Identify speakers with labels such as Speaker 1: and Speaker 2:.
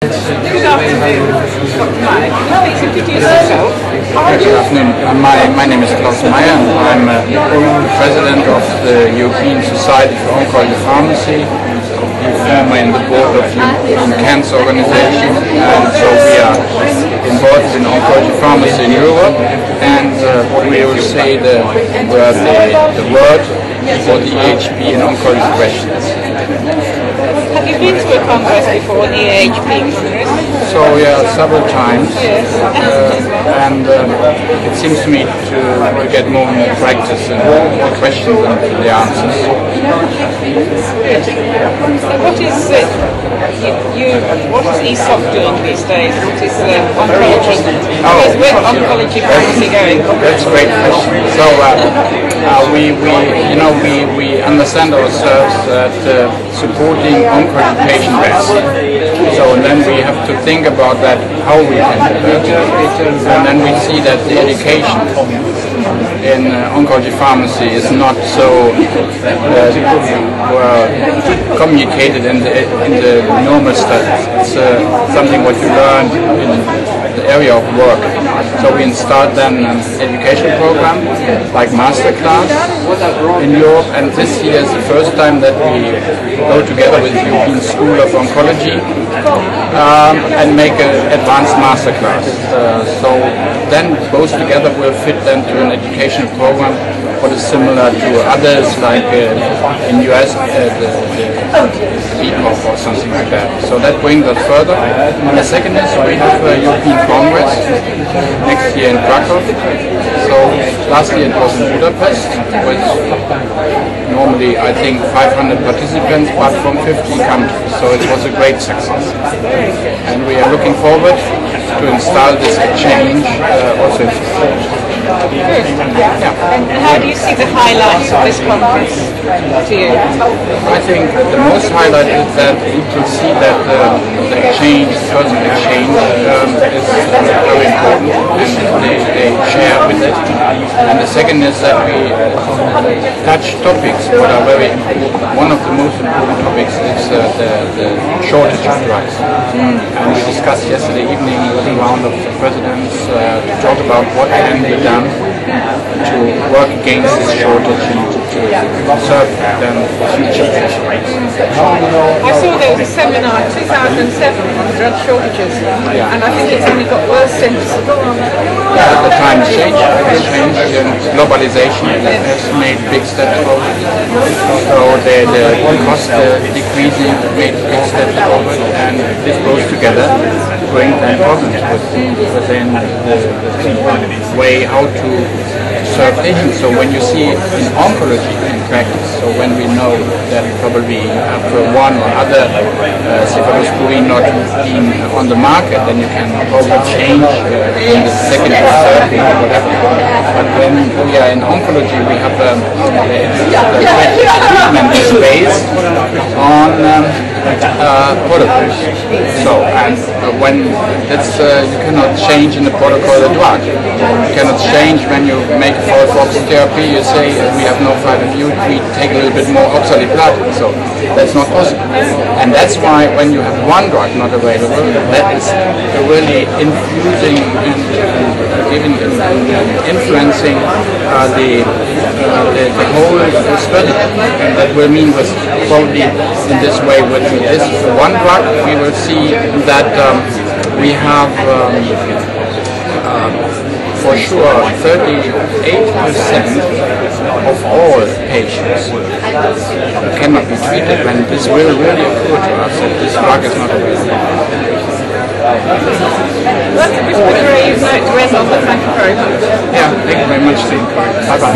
Speaker 1: Good afternoon?
Speaker 2: Good afternoon. My, my name is Klaus Meier. I'm uh, president of the European Society for Oncology Pharmacy, former in the board of the European Cancer Organization, and so we are involved in oncology pharmacy in Europe. And uh, we will say the, the, the word for the EAHP and oncology questions.
Speaker 1: Have you been to a congress before, the EAHP congress?
Speaker 2: So yeah, several times, uh, and um, it seems to me to get more and more practice in the questions and the answers.
Speaker 1: So what is uh, you, you, what is ESOP doing these days? What is uh, oncology? Where's, where's oncology pharmacy going?
Speaker 2: That's a great question. So uh, uh, we, we, you know, we, we understand ourselves that uh, supporting oncology patient best. So and then we have to think about that, how we can. And then we see that the education in uh, oncology pharmacy is not so uh, well communicated in the, in the normal studies. It's uh, something what you learn in the area of work. So we start then an education program like masterclass in Europe and this year is the first time that we go together with the European School of Oncology um, and make an advanced masterclass. Uh, so then both together will fit then to an educational program what is similar to others like uh, in US uh, the, the BCOP or something like that. So that brings us further. The second is we have a European Congress next year in Krakow. So last year it was in Budapest with normally I think 500 participants but from 15 countries. So it was a great success. And we are looking forward to install this change uh, also in
Speaker 1: Yeah. And how do you see the highlights of this conference to you?
Speaker 2: I think the most highlight is that you can see that uh, the exchange, personal exchange, um, is very important, and they, they share with it. And the second is that we touch topics that are very important. One of the most important topics is uh, the, the shortage of drugs. And we discussed yesterday evening with a round of presidents uh, to talk about what can be done to work against this shortage and to serve them for future patients.
Speaker 1: I saw there was a seminar in 2007 on drug shortages, and I think it's only got worse since.
Speaker 2: Yeah, the times change, changed, and globalization has made big steps forward. So the, the cost uh, decreasing made big steps forward, and this goes together bring then problems with, within the, way how to serve patients. So when you see in oncology in practice, so when we know that probably after one or other uh, cephalosporin not being on the market, then you can probably change uh, in the second or third or whatever. But when we are in oncology, we have um, the treatment is based on um, protocols. So, and uh, when that's uh, you cannot change in the protocol the drug. You cannot change when you make a FOLFOX therapy. You say uh, we have no 5-FU, we take a little bit more oxaliplatin. So that's not possible. And that's why when you have one drug not available, that is really infusing and giving influencing uh, the, uh, the the whole study. And that will mean with probably in this way with this one drug, we will see that um, we have um, uh, for sure 38% of all patients cannot be treated and this will really occur to us that this drug is not available.
Speaker 1: But thank you very much.
Speaker 2: Yeah, thank you very much. Bye bye.